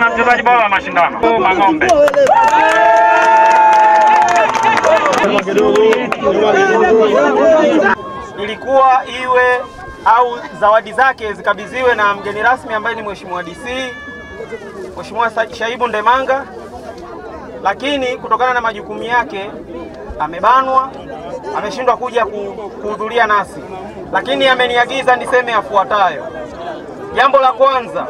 na mchezaji bora wa mashindano Mang'ombe. ilikuwa iwe au zawadi zake zikabidhiwe na mgeni rasmi ambaye ni Mheshimiwa DC Mheshimiwa Shaibu Ndemanga, lakini kutokana na majukumu yake amebanwa, ameshindwa kuja ku- kuhudhuria nasi, lakini ameniagiza niseme yafuatayo. Jambo la kwanza,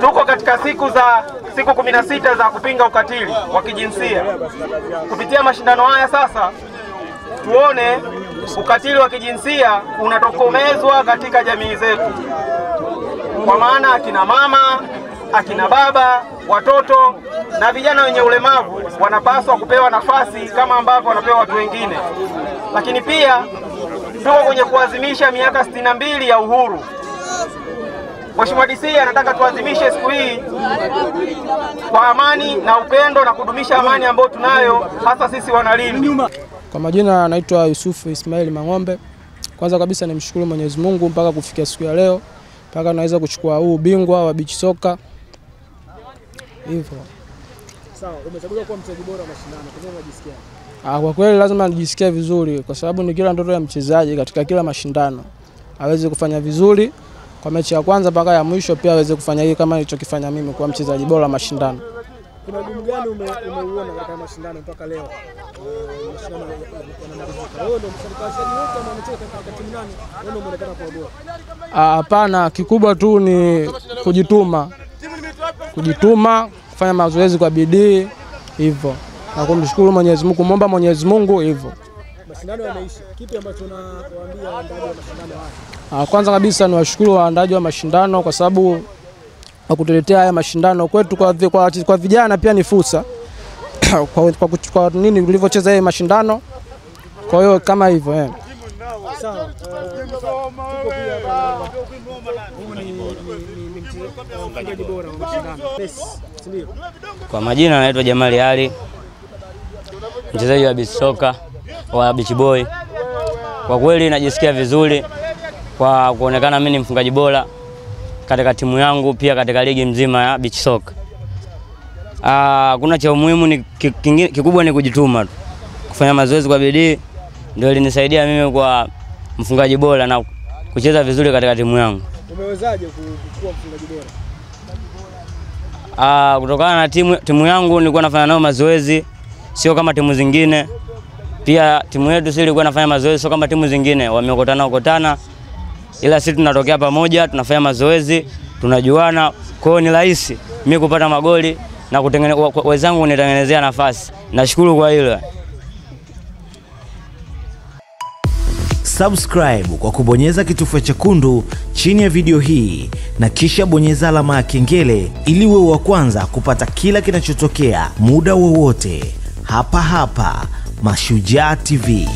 tuko katika siku za siku kumi na sita za kupinga ukatili wa kijinsia. Kupitia mashindano haya sasa tuone ukatili wa kijinsia unatokomezwa katika jamii zetu, kwa maana akina mama, akina baba, watoto na vijana wenye ulemavu wanapaswa kupewa nafasi kama ambavyo wanapewa watu wengine. Lakini pia tuko kwenye kuadhimisha miaka sitini na mbili ya uhuru. Mheshimiwa DC anataka tuadhimishe siku hii kwa amani na upendo na kudumisha amani ambayo tunayo hasa sisi Wanalindi. Kwa majina anaitwa Yusufu Ismaili Mang'ombe. Kwanza kabisa nimshukuru Mwenyezi Mungu mpaka kufikia siku ya leo, mpaka naweza kuchukua huu ubingwa wa beach soka hivyo. Sawa, umechaguliwa kuwa mchezaji bora wa mashindano. Kwa nini unajisikia? Ah, kwa kweli lazima nijisikie vizuri kwa sababu ni kila ndoto ya mchezaji katika kila mashindano aweze kufanya vizuri kwa mechi ya kwanza mpaka ya mwisho, pia aweze kufanya hii kama nilichokifanya mimi, kuwa mchezaji bora wa mashindano. Kuna ugumu gani ume- umeuona katika mashindano mpaka leo? Eh. Ah, Hapana, kikubwa tu ni kujituma, kujituma, kufanya mazoezi kwa bidii hivyo, na kumshukuru Mwenyezi Mungu, kumwomba Mwenyezi Mungu hivyo. Ah, Kwanza kabisa ni washukuru waandaji wa mashindano kwa sababu kwa kutuletea haya mashindano kwetu kwa, kwa, kwa vijana pia ni fursa kwa, kwa, kwa, nini tulivyocheza haya mashindano. Kwa hiyo kama hivyo eh. Kwa- majina anaitwa Jamali Ali, mchezaji wa beach soka wa beach boy. Kwa kweli najisikia vizuri kwa kuonekana mimi ni mfungaji bora katika timu yangu, pia katika ligi mzima ya beach soka. Ah, kuna cha muhimu ni kikubwa ni kujituma tu, kufanya mazoezi kwa bidii, ndio ilinisaidia mimi kwa mfungaji bora na kucheza vizuri katika timu yangu. Umewezaje ku- kuwa mfungaji bora? Ah, kutokana na timu, timu yangu nilikuwa nafanya nao mazoezi, sio kama timu zingine. Pia timu yetu si ilikuwa nafanya mazoezi, sio kama timu zingine wameokotana okotana, ila sisi tunatokea pamoja, tunafanya mazoezi, tunajuana. Kwa hiyo ni rahisi mimi kupata magoli na wenzangu kunitengenezea nafasi. Nashukuru kwa hilo. Subscribe kwa kubonyeza kitufe chekundu chini ya video hii na kisha bonyeza alama ya kengele ili uwe wa kwanza kupata kila kinachotokea muda wowote hapa hapa Mashujaa TV.